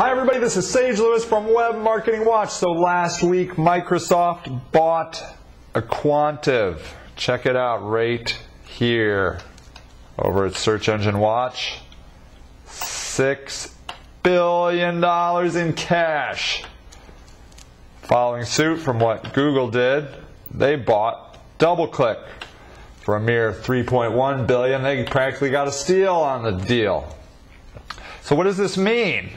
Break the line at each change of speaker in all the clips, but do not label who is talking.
everybody, this is Sage Lewis from Web Marketing Watch. So last week, Microsoft bought Aquantive. Check it out right here over at Search Engine Watch. Six billion dollars in cash. Following suit from what Google did, they bought DoubleClick for a mere 3.1 billion. They practically got a steal on the deal. So what does this mean?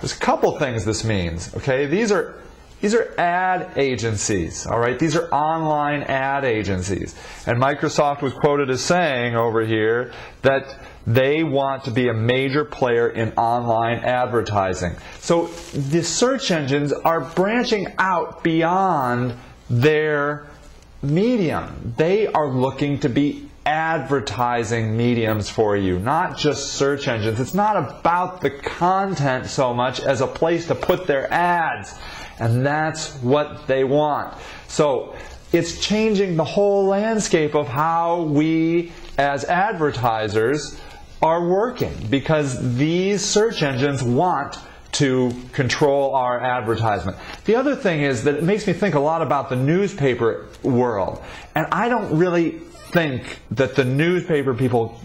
There's a couple things this means. Okay, these are these are ad agencies, all right? These are online ad agencies. And Microsoft was quoted as saying over here that they want to be a major player in online advertising. So the search engines are branching out beyond their medium. They are looking to be advertising mediums for you, not just search engines. It's not about the content so much as a place to put their ads. And that's what they want. So it's changing the whole landscape of how we as advertisers are working because these search engines want to control our advertisement. The other thing is that it makes me think a lot about the newspaper world. And I don't really think that the newspaper people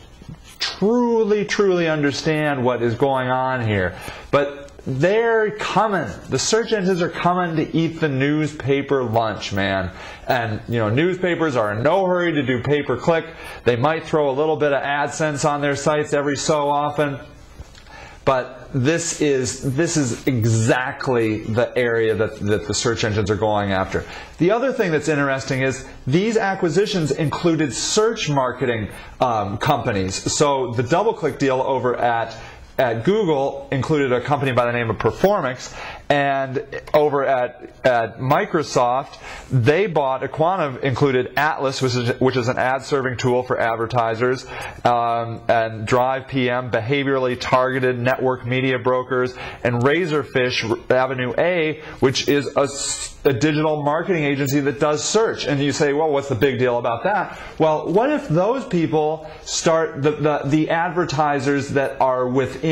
truly, truly understand what is going on here. But they're coming. The search engines are coming to eat the newspaper lunch, man. And, you know, newspapers are in no hurry to do pay per click. They might throw a little bit of AdSense on their sites every so often. But this is, this is exactly the area that, that the search engines are going after. The other thing that's interesting is these acquisitions included search marketing um, companies. So the DoubleClick deal over at at Google included a company by the name of Performics, and over at, at Microsoft, they bought Aquantive included Atlas, which is, which is an ad serving tool for advertisers, um, and DRIVEpm, behaviorally targeted network media brokers, and Razorfish Avenue A, which is a a digital marketing agency that does search. And you say, well, what's the big deal about that? Well, what if those people start, the, the, the advertisers that are within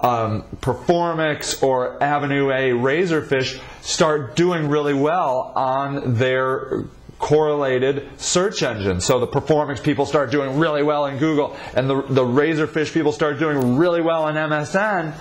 um, Performics or Avenue A Razorfish start doing really well on their correlated search engine. So the Performics people start doing really well in Google, and the, the Razorfish people start doing really well in MSN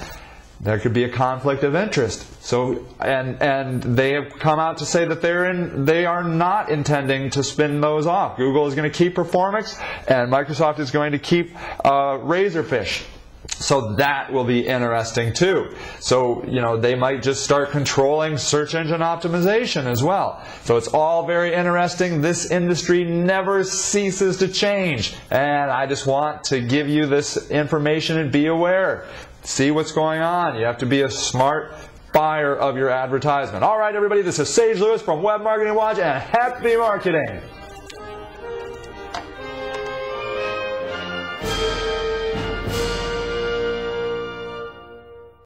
there could be a conflict of interest. So, and and they have come out to say that they're in, they are not intending to spin those off. Google is going to keep Performics, and Microsoft is going to keep uh, Razorfish. So that will be interesting too. So, you know, they might just start controlling search engine optimization as well. So it's all very interesting. This industry never ceases to change. And I just want to give you this information and be aware see what's going on. You have to be a smart buyer of your advertisement. All right, everybody, this is Sage Lewis from Web Marketing Watch, and happy marketing!